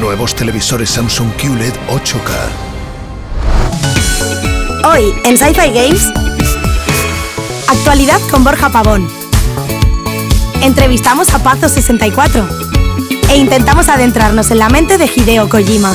Nuevos televisores Samsung QLED 8K. Hoy, en Sci-Fi Games, actualidad con Borja Pavón. Entrevistamos a Pazo64 e intentamos adentrarnos en la mente de Hideo Kojima.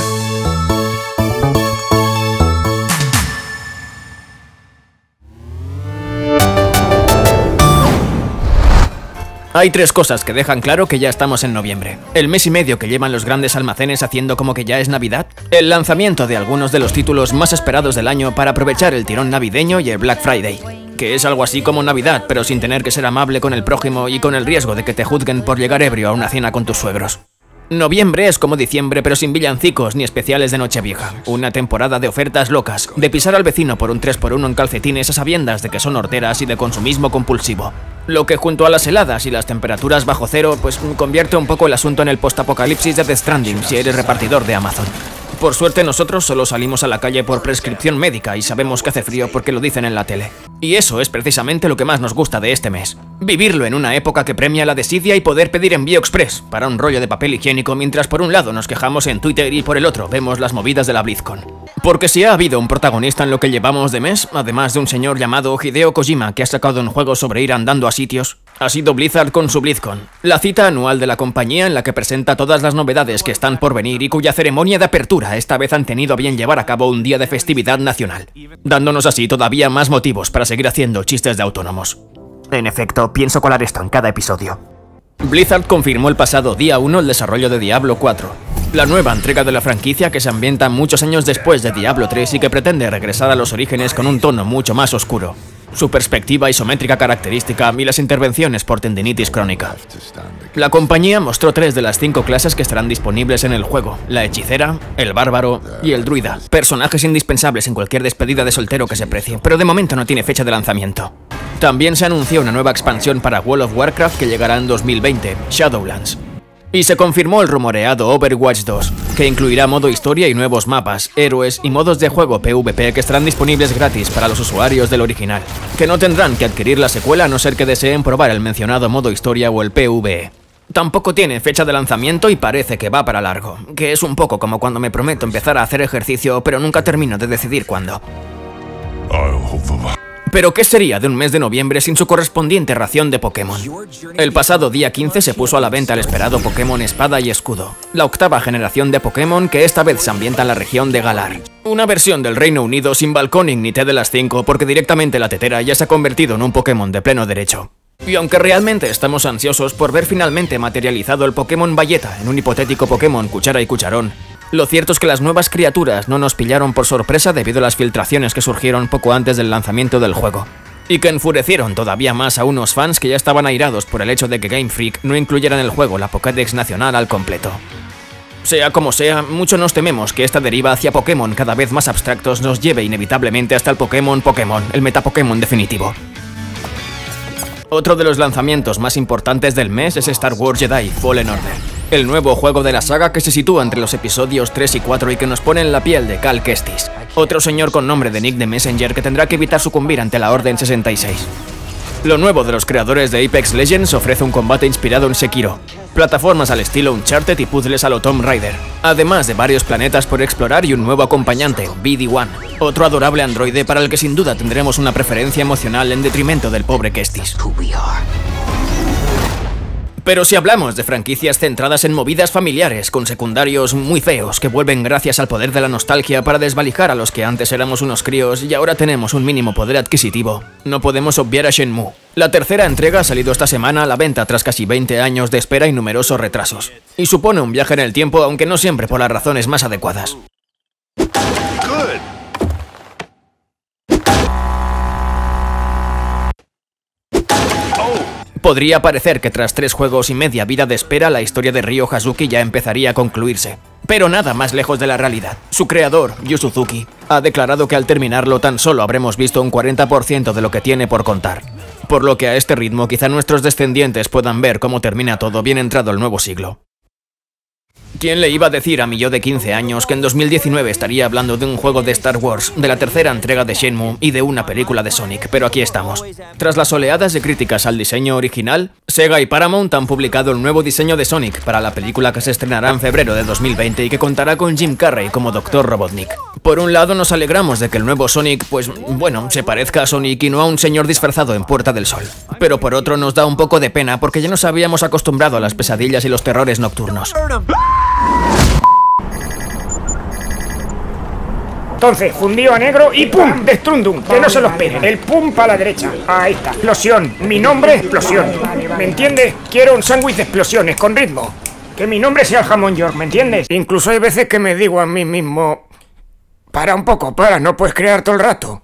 Hay tres cosas que dejan claro que ya estamos en noviembre. El mes y medio que llevan los grandes almacenes haciendo como que ya es Navidad. El lanzamiento de algunos de los títulos más esperados del año para aprovechar el tirón navideño y el Black Friday. Que es algo así como Navidad, pero sin tener que ser amable con el prójimo y con el riesgo de que te juzguen por llegar ebrio a una cena con tus suegros. Noviembre es como diciembre, pero sin villancicos ni especiales de Nochevieja. Una temporada de ofertas locas, de pisar al vecino por un 3x1 en calcetines a sabiendas de que son horteras y de consumismo compulsivo. Lo que junto a las heladas y las temperaturas bajo cero, pues convierte un poco el asunto en el postapocalipsis de The Stranding si eres repartidor de Amazon. Por suerte nosotros solo salimos a la calle por prescripción médica y sabemos que hace frío porque lo dicen en la tele. Y eso es precisamente lo que más nos gusta de este mes. Vivirlo en una época que premia la desidia y poder pedir envío express para un rollo de papel higiénico mientras por un lado nos quejamos en Twitter y por el otro vemos las movidas de la BlizzCon. Porque si ha habido un protagonista en lo que llevamos de mes, además de un señor llamado Hideo Kojima que ha sacado un juego sobre ir andando a sitios, ha sido Blizzard con su BlizzCon, la cita anual de la compañía en la que presenta todas las novedades que están por venir y cuya ceremonia de apertura esta vez han tenido bien llevar a cabo un día de festividad nacional, dándonos así todavía más motivos para seguir haciendo chistes de autónomos. En efecto, pienso colar esto en cada episodio. Blizzard confirmó el pasado día 1 el desarrollo de Diablo 4, la nueva entrega de la franquicia que se ambienta muchos años después de Diablo 3 y que pretende regresar a los orígenes con un tono mucho más oscuro su perspectiva isométrica característica y las intervenciones por tendinitis crónica. La compañía mostró tres de las cinco clases que estarán disponibles en el juego, la hechicera, el bárbaro y el druida, personajes indispensables en cualquier despedida de soltero que se precie, pero de momento no tiene fecha de lanzamiento. También se anunció una nueva expansión para World of Warcraft que llegará en 2020, Shadowlands, y se confirmó el rumoreado Overwatch 2, que incluirá modo historia y nuevos mapas, héroes y modos de juego PvP que estarán disponibles gratis para los usuarios del original, que no tendrán que adquirir la secuela a no ser que deseen probar el mencionado modo historia o el PvE. Tampoco tiene fecha de lanzamiento y parece que va para largo, que es un poco como cuando me prometo empezar a hacer ejercicio pero nunca termino de decidir cuándo. Pero ¿qué sería de un mes de noviembre sin su correspondiente ración de Pokémon? El pasado día 15 se puso a la venta el esperado Pokémon Espada y Escudo, la octava generación de Pokémon que esta vez se ambienta en la región de Galar. Una versión del Reino Unido sin balconing ni té de las 5 porque directamente la tetera ya se ha convertido en un Pokémon de pleno derecho. Y aunque realmente estamos ansiosos por ver finalmente materializado el Pokémon Bayeta en un hipotético Pokémon Cuchara y Cucharón, lo cierto es que las nuevas criaturas no nos pillaron por sorpresa debido a las filtraciones que surgieron poco antes del lanzamiento del juego. Y que enfurecieron todavía más a unos fans que ya estaban airados por el hecho de que Game Freak no incluyera en el juego la Pokédex nacional al completo. Sea como sea, mucho nos tememos que esta deriva hacia Pokémon cada vez más abstractos nos lleve inevitablemente hasta el Pokémon Pokémon, el meta-Pokémon definitivo. Otro de los lanzamientos más importantes del mes es Star Wars Jedi Fallen Order el nuevo juego de la saga que se sitúa entre los episodios 3 y 4 y que nos pone en la piel de Cal Kestis, otro señor con nombre de Nick de Messenger que tendrá que evitar sucumbir ante la Orden 66. Lo nuevo de los creadores de Apex Legends ofrece un combate inspirado en Sekiro, plataformas al estilo Uncharted y puzzles a lo Tomb Raider, además de varios planetas por explorar y un nuevo acompañante, BD-1, otro adorable androide para el que sin duda tendremos una preferencia emocional en detrimento del pobre Kestis. Pero si hablamos de franquicias centradas en movidas familiares, con secundarios muy feos que vuelven gracias al poder de la nostalgia para desvalijar a los que antes éramos unos críos y ahora tenemos un mínimo poder adquisitivo, no podemos obviar a Shenmue. La tercera entrega ha salido esta semana a la venta tras casi 20 años de espera y numerosos retrasos. Y supone un viaje en el tiempo, aunque no siempre por las razones más adecuadas. Podría parecer que tras tres juegos y media vida de espera la historia de Ryo Hazuki ya empezaría a concluirse. Pero nada más lejos de la realidad. Su creador, Yu Suzuki, ha declarado que al terminarlo tan solo habremos visto un 40% de lo que tiene por contar. Por lo que a este ritmo quizá nuestros descendientes puedan ver cómo termina todo bien entrado el nuevo siglo. ¿Quién le iba a decir a mi yo de 15 años que en 2019 estaría hablando de un juego de Star Wars, de la tercera entrega de Shenmue y de una película de Sonic? Pero aquí estamos. Tras las oleadas de críticas al diseño original, Sega y Paramount han publicado el nuevo diseño de Sonic para la película que se estrenará en febrero de 2020 y que contará con Jim Carrey como Dr. Robotnik. Por un lado nos alegramos de que el nuevo Sonic, pues bueno, se parezca a Sonic y no a un señor disfrazado en Puerta del Sol. Pero por otro nos da un poco de pena porque ya nos habíamos acostumbrado a las pesadillas y los terrores nocturnos. Entonces, fundido a negro y ¡pum! Destrundum. Que no se lo esperen. El pum para la derecha. Ahí está. Explosión. Mi nombre, explosión. ¿Me entiendes? Quiero un sándwich de explosiones con ritmo. Que mi nombre sea el jamón York, ¿me entiendes? Incluso hay veces que me digo a mí mismo... Para un poco, para, no puedes crear todo el rato.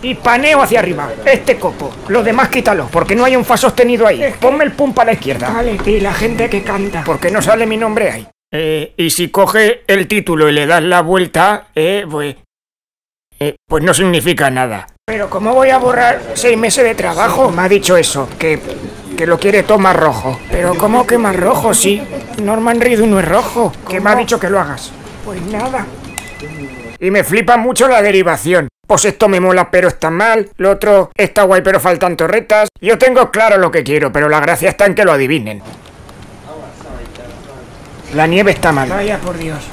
Y paneo hacia arriba. Este copo. Los demás quítalo, porque no hay un fa sostenido ahí. Ponme el pum para la izquierda. Vale, y la gente que canta. Porque no sale mi nombre ahí. Eh, y si coge el título y le das la vuelta, eh, pues... Eh, pues no significa nada. Pero ¿cómo voy a borrar seis meses de trabajo? Me ha dicho eso, que, que lo quiere todo más rojo. Pero ¿cómo que más rojo? Sí, Norman Reedus no es rojo. Que me ha dicho que lo hagas. Pues nada. Y me flipa mucho la derivación. Pues esto me mola pero está mal, lo otro está guay pero faltan torretas. Yo tengo claro lo que quiero, pero la gracia está en que lo adivinen. La nieve está mal. Vaya por Dios.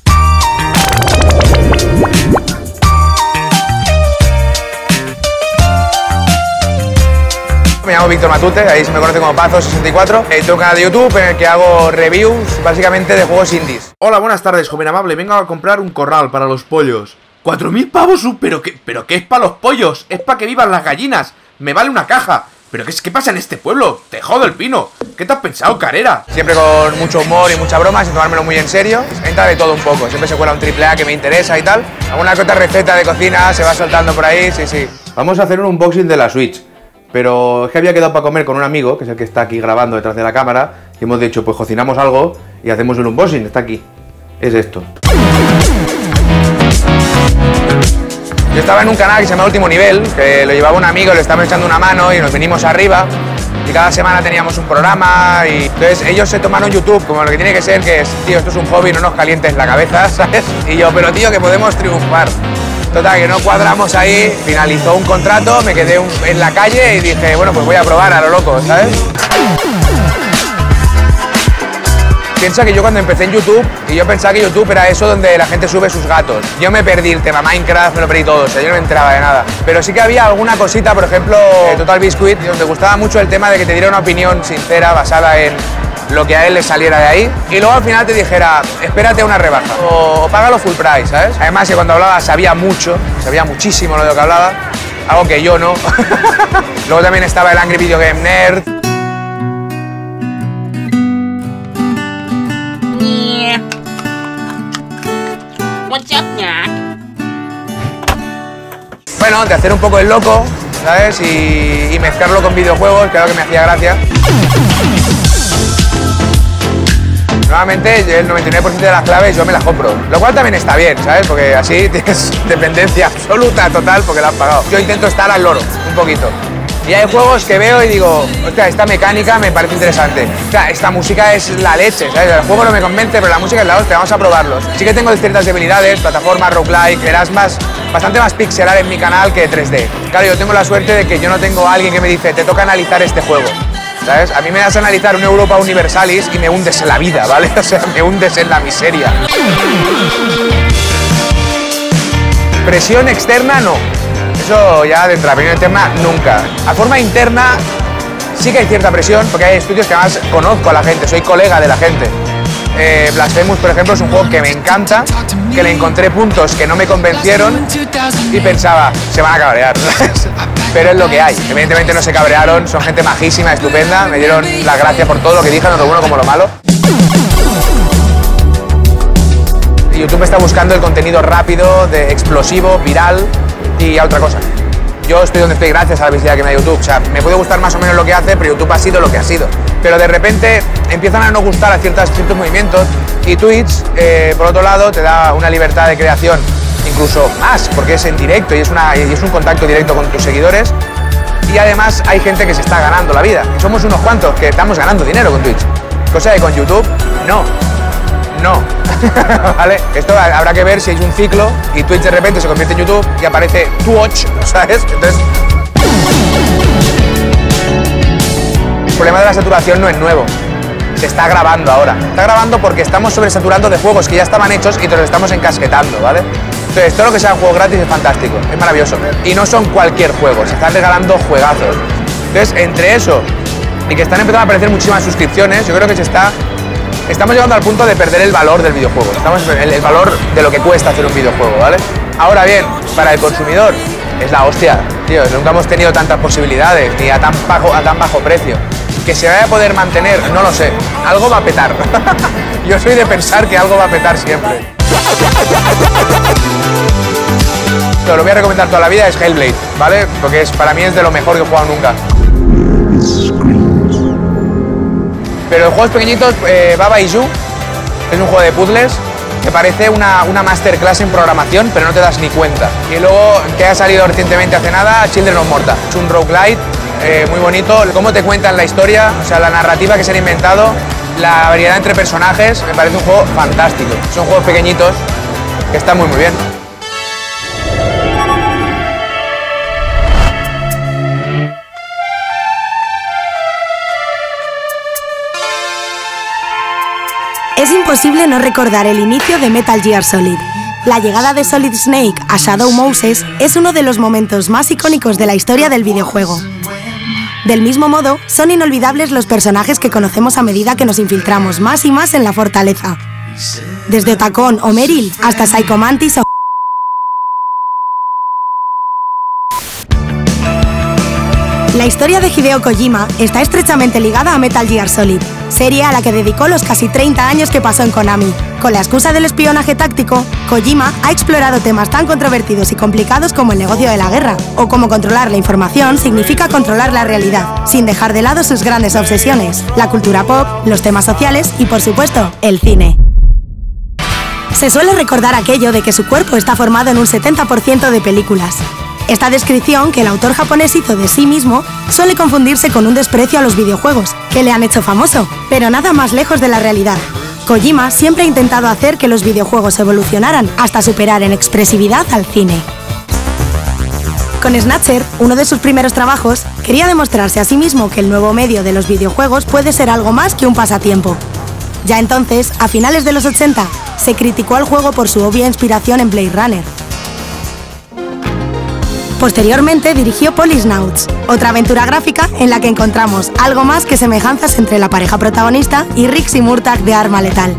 Me llamo Víctor Matute, ahí se me conoce como Pazo64. Eh, tengo un canal de YouTube en el que hago reviews básicamente de juegos indies. Hola, buenas tardes, joven amable. Vengo a comprar un corral para los pollos. ¿Cuatro mil pavos? ¿Pero qué, ¿Pero qué es para los pollos? Es para que vivan las gallinas. Me vale una caja. ¿Pero qué, es, qué pasa en este pueblo? Te jodo el pino. ¿Qué te has pensado, carera? Siempre con mucho humor y mucha broma, sin tomármelo muy en serio. Entra de todo un poco. Siempre se cuela un triple A que me interesa y tal. Alguna que otra receta de cocina se va soltando por ahí, sí, sí. Vamos a hacer un unboxing de la Switch. Pero es que había quedado para comer con un amigo, que es el que está aquí grabando detrás de la cámara, y hemos dicho, pues cocinamos algo y hacemos un unboxing, está aquí. Es esto. Yo estaba en un canal que se llama Último Nivel, que lo llevaba un amigo, le estaba echando una mano y nos venimos arriba. Y cada semana teníamos un programa y entonces ellos se tomaron YouTube como lo que tiene que ser, que es, tío, esto es un hobby, no nos calientes la cabeza, ¿sabes? Y yo, pero tío, que podemos triunfar. Total, que no cuadramos ahí, finalizó un contrato, me quedé en la calle y dije, bueno, pues voy a probar a lo loco, ¿sabes? Piensa que yo cuando empecé en YouTube, y yo pensaba que YouTube era eso donde la gente sube sus gatos. Yo me perdí el tema Minecraft, me lo perdí todo, o sea, yo no me enteraba de nada. Pero sí que había alguna cosita, por ejemplo, Total Biscuit, donde gustaba mucho el tema de que te diera una opinión sincera basada en lo que a él le saliera de ahí y luego al final te dijera, espérate una rebaja o, o págalo full price, ¿sabes? Además que cuando hablaba sabía mucho, sabía muchísimo lo de lo que hablaba, algo que yo no. luego también estaba el Angry Video Game Nerd. Bueno, de hacer un poco el loco, ¿sabes? Y, y mezclarlo con videojuegos, que era lo que me hacía gracia. Nuevamente, el 99% de las claves yo me las compro. Lo cual también está bien, ¿sabes? Porque así tienes dependencia absoluta, total, porque la has pagado. Yo intento estar al loro, un poquito. Y hay juegos que veo y digo, hostia, esta mecánica me parece interesante. O sea, esta música es la leche, ¿sabes? El juego no me convence, pero la música es la hostia, vamos a probarlos. Sí que tengo ciertas debilidades, plataforma, roguelike, eras más, bastante más pixelar en mi canal que 3D. Claro, yo tengo la suerte de que yo no tengo a alguien que me dice, te toca analizar este juego. ¿Sabes? A mí me das a analizar una Europa Universalis y me hundes en la vida, ¿vale? O sea, me hundes en la miseria. Presión externa, no. Eso ya de entrada, presión externa, nunca. A forma interna, sí que hay cierta presión, porque hay estudios que además conozco a la gente, soy colega de la gente. Eh, Blasphemous, por ejemplo, es un juego que me encanta, que le encontré puntos que no me convencieron y pensaba, se van a cabrear. Pero es lo que hay. Evidentemente no se cabrearon, son gente majísima, estupenda, me dieron las gracias por todo lo que dije, tanto lo bueno como lo malo. YouTube está buscando el contenido rápido, de explosivo, viral y a otra cosa. Yo estoy donde estoy gracias a la visibilidad que me da YouTube. O sea, me puede gustar más o menos lo que hace, pero YouTube ha sido lo que ha sido. Pero de repente empiezan a no gustar a ciertos movimientos y Twitch, eh, por otro lado, te da una libertad de creación incluso más, porque es en directo y es, una, y es un contacto directo con tus seguidores. Y además hay gente que se está ganando la vida. Somos unos cuantos que estamos ganando dinero con Twitch. Cosa que con YouTube, no. No. ¿Vale? Esto habrá que ver si es un ciclo y Twitch de repente se convierte en YouTube y aparece Twitch, ¿sabes? Entonces. El problema de la saturación no es nuevo. Se está grabando ahora. Está grabando porque estamos sobresaturando de juegos que ya estaban hechos y te los estamos encasquetando, ¿vale? Entonces, todo lo que sea juego gratis es fantástico, es maravilloso. Y no son cualquier juego, se están regalando juegazos. Entonces, entre eso y que están empezando a aparecer muchísimas suscripciones, yo creo que se está estamos llegando al punto de perder el valor del videojuego, estamos el, el valor de lo que cuesta hacer un videojuego, ¿vale? Ahora bien, para el consumidor es la hostia, tío, nunca hemos tenido tantas posibilidades ni a tan bajo, a tan bajo precio. Que se vaya a poder mantener, no lo sé, algo va a petar. yo soy de pensar que algo va a petar siempre. Lo voy a recomendar toda la vida es Hellblade, ¿vale? Porque es, para mí es de lo mejor que he jugado nunca. Pero de juegos pequeñitos, eh, Baba Yu es un juego de puzzles que parece una, una masterclass en programación, pero no te das ni cuenta. Y luego, que ha salido recientemente hace nada, Children of Morta. Es un roguelite eh, muy bonito. Cómo te cuentan la historia, o sea, la narrativa que se han inventado, la variedad entre personajes, me parece un juego fantástico. Son juegos pequeñitos que están muy, muy bien. Es imposible no recordar el inicio de Metal Gear Solid. La llegada de Solid Snake a Shadow Moses es uno de los momentos más icónicos de la historia del videojuego. Del mismo modo, son inolvidables los personajes que conocemos a medida que nos infiltramos más y más en la fortaleza. Desde Otacon o Meryl hasta Psycho Mantis o La historia de Hideo Kojima está estrechamente ligada a Metal Gear Solid, serie a la que dedicó los casi 30 años que pasó en Konami. Con la excusa del espionaje táctico, Kojima ha explorado temas tan controvertidos y complicados como el negocio de la guerra, o cómo controlar la información significa controlar la realidad, sin dejar de lado sus grandes obsesiones, la cultura pop, los temas sociales y, por supuesto, el cine. Se suele recordar aquello de que su cuerpo está formado en un 70% de películas. Esta descripción que el autor japonés hizo de sí mismo suele confundirse con un desprecio a los videojuegos, que le han hecho famoso, pero nada más lejos de la realidad. Kojima siempre ha intentado hacer que los videojuegos evolucionaran hasta superar en expresividad al cine. Con Snatcher, uno de sus primeros trabajos, quería demostrarse a sí mismo que el nuevo medio de los videojuegos puede ser algo más que un pasatiempo. Ya entonces, a finales de los 80, se criticó al juego por su obvia inspiración en Blade Runner. Posteriormente dirigió Polisnauts, otra aventura gráfica en la que encontramos algo más que semejanzas entre la pareja protagonista y Rix y Murtag de Arma Letal.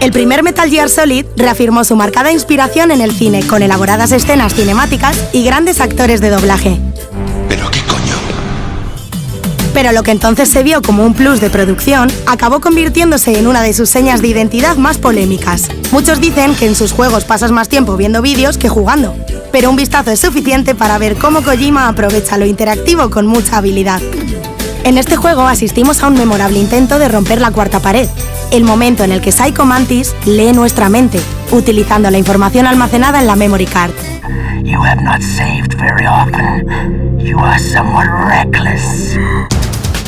El primer Metal Gear Solid reafirmó su marcada inspiración en el cine, con elaboradas escenas cinemáticas y grandes actores de doblaje. ¿Pero qué coño? Pero lo que entonces se vio como un plus de producción acabó convirtiéndose en una de sus señas de identidad más polémicas. Muchos dicen que en sus juegos pasas más tiempo viendo vídeos que jugando, pero un vistazo es suficiente para ver cómo Kojima aprovecha lo interactivo con mucha habilidad. En este juego asistimos a un memorable intento de romper la cuarta pared, el momento en el que Psycho Mantis lee nuestra mente, utilizando la información almacenada en la memory card. You are somewhat reckless.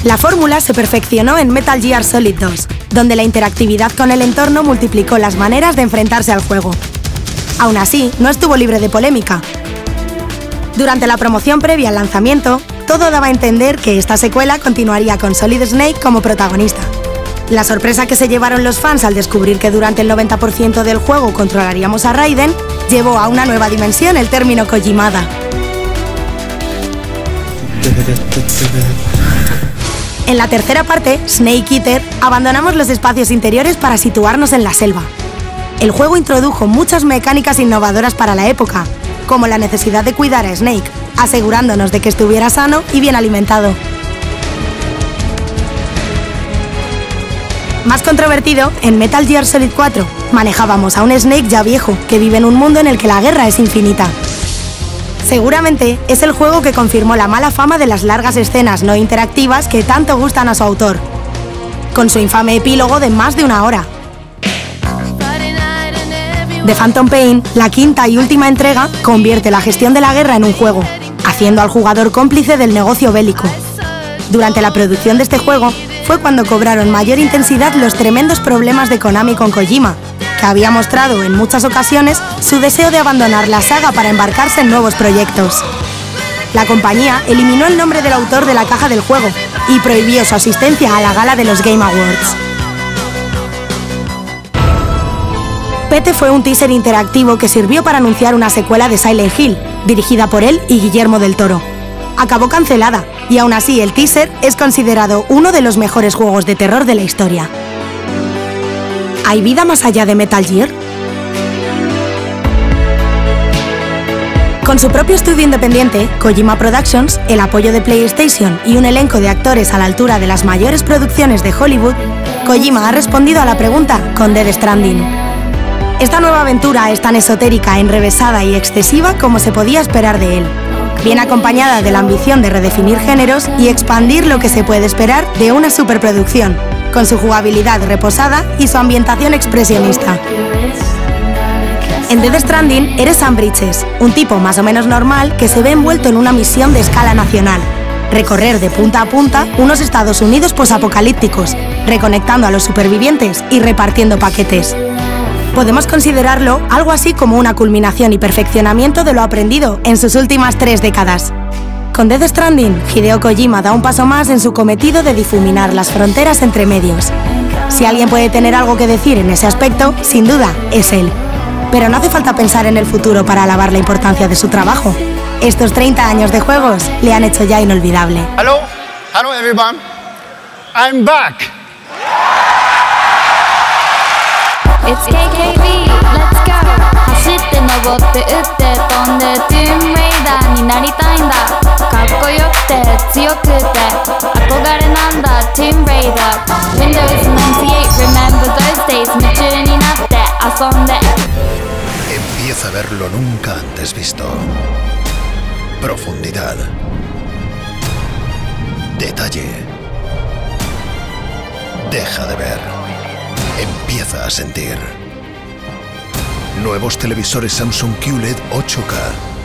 La fórmula se perfeccionó en Metal Gear Solid 2, donde la interactividad con el entorno multiplicó las maneras de enfrentarse al juego. Aún así, no estuvo libre de polémica. Durante la promoción previa al lanzamiento, todo daba a entender que esta secuela continuaría con Solid Snake como protagonista. La sorpresa que se llevaron los fans al descubrir que durante el 90% del juego controlaríamos a Raiden llevó a una nueva dimensión el término Kojimada. En la tercera parte, Snake Eater, abandonamos los espacios interiores para situarnos en la selva. El juego introdujo muchas mecánicas innovadoras para la época, como la necesidad de cuidar a Snake, asegurándonos de que estuviera sano y bien alimentado. Más controvertido, en Metal Gear Solid 4, manejábamos a un Snake ya viejo, que vive en un mundo en el que la guerra es infinita. Seguramente es el juego que confirmó la mala fama de las largas escenas no interactivas que tanto gustan a su autor, con su infame epílogo de más de una hora. The Phantom Pain, la quinta y última entrega, convierte la gestión de la guerra en un juego, haciendo al jugador cómplice del negocio bélico. Durante la producción de este juego fue cuando cobraron mayor intensidad los tremendos problemas de Konami con Kojima, que había mostrado en muchas ocasiones su deseo de abandonar la saga para embarcarse en nuevos proyectos. La compañía eliminó el nombre del autor de la caja del juego y prohibió su asistencia a la gala de los Game Awards. Pete fue un teaser interactivo que sirvió para anunciar una secuela de Silent Hill, dirigida por él y Guillermo del Toro. Acabó cancelada, y aún así el teaser es considerado uno de los mejores juegos de terror de la historia. ¿Hay vida más allá de Metal Gear? Con su propio estudio independiente, Kojima Productions, el apoyo de PlayStation y un elenco de actores a la altura de las mayores producciones de Hollywood, Kojima ha respondido a la pregunta con Dead Stranding. Esta nueva aventura es tan esotérica, enrevesada y excesiva como se podía esperar de él. Viene acompañada de la ambición de redefinir géneros y expandir lo que se puede esperar de una superproducción, con su jugabilidad reposada y su ambientación expresionista. En Dead Stranding eres Sam Bridges, un tipo más o menos normal que se ve envuelto en una misión de escala nacional. Recorrer de punta a punta unos Estados Unidos posapocalípticos, reconectando a los supervivientes y repartiendo paquetes. Podemos considerarlo algo así como una culminación y perfeccionamiento de lo aprendido en sus últimas tres décadas. Con Death Stranding, Hideo Kojima da un paso más en su cometido de difuminar las fronteras entre medios. Si alguien puede tener algo que decir en ese aspecto, sin duda, es él. Pero no hace falta pensar en el futuro para alabar la importancia de su trabajo. Estos 30 años de juegos le han hecho ya inolvidable. Hello, hello everyone. I'm back. It's KKB, let's go Empieza a ver lo nunca antes visto. Profundidad. Detalle. Deja de ver. Empieza a sentir. Nuevos televisores Samsung QLED 8K